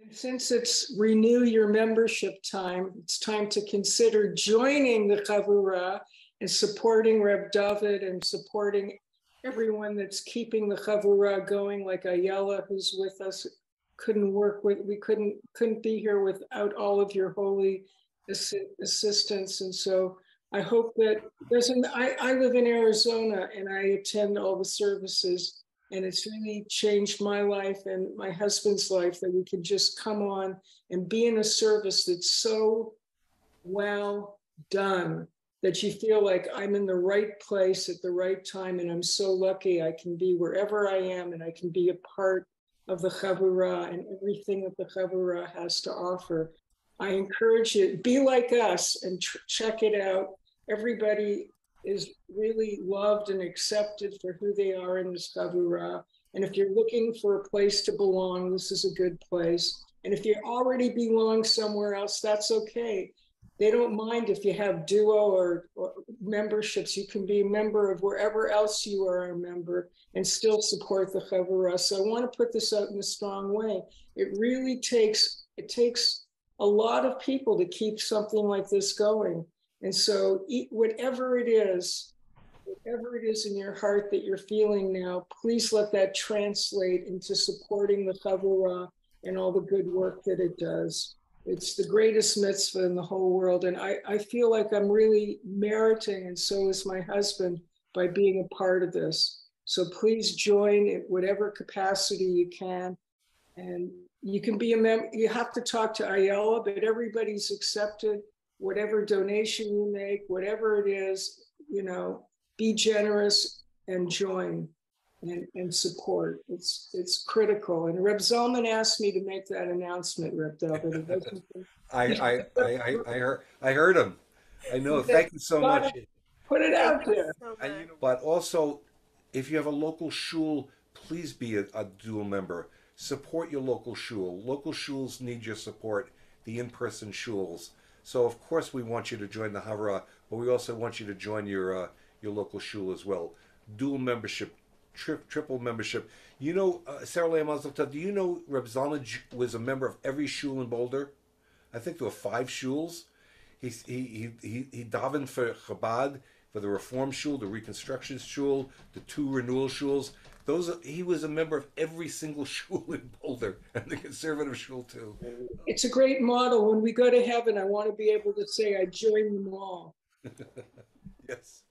And Since it's renew your membership time, it's time to consider joining the Chavurah and supporting Reb David and supporting everyone that's keeping the Chavurah going, like Ayala, who's with us. Couldn't work with, we couldn't, couldn't be here without all of your holy assi- assistance. And so I hope that there's an, I, I live in Arizona and I attend all the services. And it's really changed my life and my husband's life that we could just come on and be in a service that's so well done that you feel like I'm in the right place at the right time. And I'm so lucky I can be wherever I am and I can be a part of the Chavurah and everything that the Chavurah has to offer. I encourage you, be like us and tr- check it out. Everybody is really loved and accepted for who they are in this Chavurah. And if you're looking for a place to belong, this is a good place. And if you already belong somewhere else, that's okay. They don't mind if you have duo or, or memberships. You can be a member of wherever else you are a member and still support the Chavurah. So I want to put this out in a strong way. It really takes it takes a lot of people to keep something like this going. And so, whatever it is, whatever it is in your heart that you're feeling now, please let that translate into supporting the Chavurah and all the good work that it does. It's the greatest mitzvah in the whole world. And I, I feel like I'm really meriting, and so is my husband, by being a part of this. So please join in whatever capacity you can. And you can be a member, you have to talk to Ayala, but everybody's accepted. Whatever donation you make, whatever it is, you know, be generous and join and, and support. It's it's critical. And Reb Zalman asked me to make that announcement, Reb David. I I, I, I, I heard I heard him. I know. Thank you so much. Put it out there. so And, you much. know, but also, if you have a local shul, please be a, a dual member. Support your local shul. Local shuls need your support. The in-person shuls. So of course we want you to join the Chavurah, but we also want you to join your uh, your local shul as well. Dual membership, tri- triple membership. You know, uh, Sarah Leah Mazel do you know Reb Zalman was a member of every shul in Boulder? I think there were five shuls. He he he he, he davened for Chabad, for the Reform Shul, the Reconstruction Shul, the two renewal shuls. Those are- he was a member of every single shul in Boulder and the conservative shul too. It's a great model. When we go to heaven, I want to be able to say I joined them all. Yes.